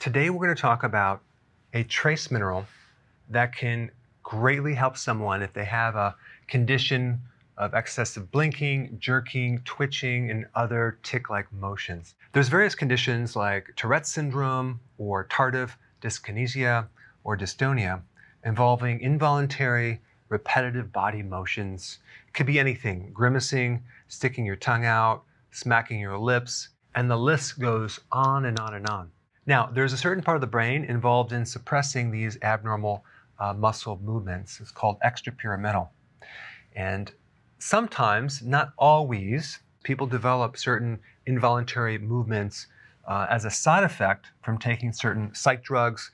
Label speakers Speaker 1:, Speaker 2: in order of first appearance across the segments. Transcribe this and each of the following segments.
Speaker 1: Today we're going to talk about a trace mineral that can greatly help someone if they have a condition of excessive blinking, jerking, twitching, and other tic-like motions. There's various conditions like Tourette syndrome or tardive dyskinesia or dystonia involving involuntary repetitive body motions. It could be anything, grimacing, sticking your tongue out, smacking your lips, and the list goes on and on and on. Now, there's a certain part of the brain involved in suppressing these abnormal uh, muscle movements. It's called extrapyramidal. And sometimes, not always, people develop certain involuntary movements uh, as a side effect from taking certain psych drugs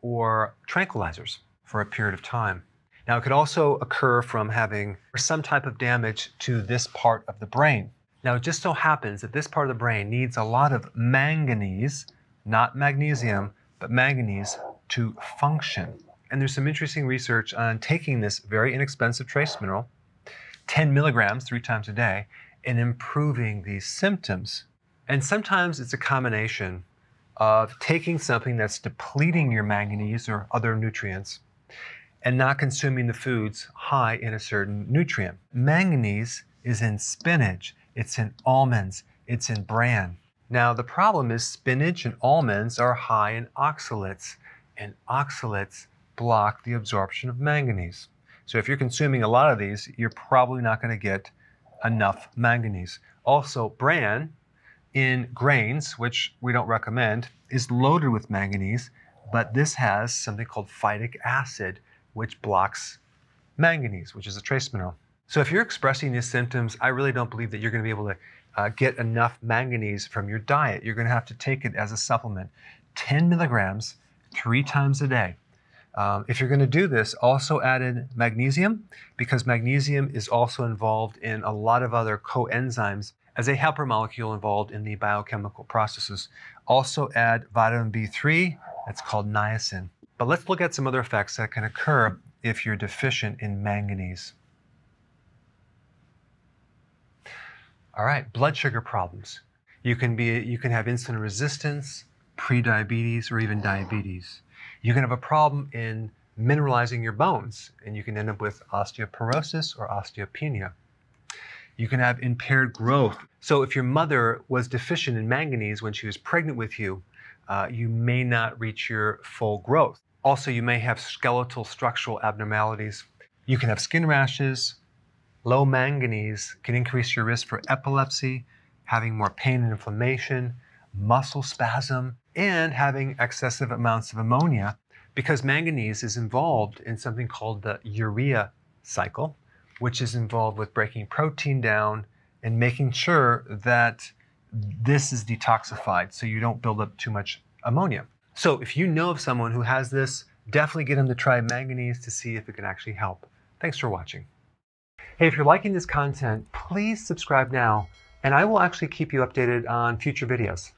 Speaker 1: or tranquilizers for a period of time. Now, it could also occur from having some type of damage to this part of the brain. Now, it just so happens that this part of the brain needs a lot of manganese not magnesium, but manganese to function. And there's some interesting research on taking this very inexpensive trace mineral, 10 milligrams three times a day, and improving these symptoms. And sometimes it's a combination of taking something that's depleting your manganese or other nutrients and not consuming the foods high in a certain nutrient. Manganese is in spinach, it's in almonds, it's in bran. Now, the problem is spinach and almonds are high in oxalates, and oxalates block the absorption of manganese. So if you're consuming a lot of these, you're probably not going to get enough manganese. Also, bran in grains, which we don't recommend, is loaded with manganese, but this has something called phytic acid, which blocks manganese, which is a trace mineral. So if you're expressing these symptoms, I really don't believe that you're going to be able to uh, get enough manganese from your diet. You're going to have to take it as a supplement, 10 milligrams three times a day. Um, if you're going to do this, also add in magnesium because magnesium is also involved in a lot of other coenzymes as a helper molecule involved in the biochemical processes. Also add vitamin B3, that's called niacin. But let's look at some other effects that can occur if you're deficient in manganese. All right, blood sugar problems. You can be you can have insulin resistance, prediabetes, or even diabetes. You can have a problem in mineralizing your bones, and you can end up with osteoporosis or osteopenia. You can have impaired growth. So, if your mother was deficient in manganese when she was pregnant with you, uh, you may not reach your full growth. Also, you may have skeletal structural abnormalities. You can have skin rashes, Low manganese can increase your risk for epilepsy, having more pain and inflammation, muscle spasm, and having excessive amounts of ammonia because manganese is involved in something called the urea cycle, which is involved with breaking protein down and making sure that this is detoxified so you don't build up too much ammonia. So if you know of someone who has this, definitely get them to try manganese to see if it can actually help. Thanks for watching. Hey, if you're liking this content, please subscribe now, and I will actually keep you updated on future videos.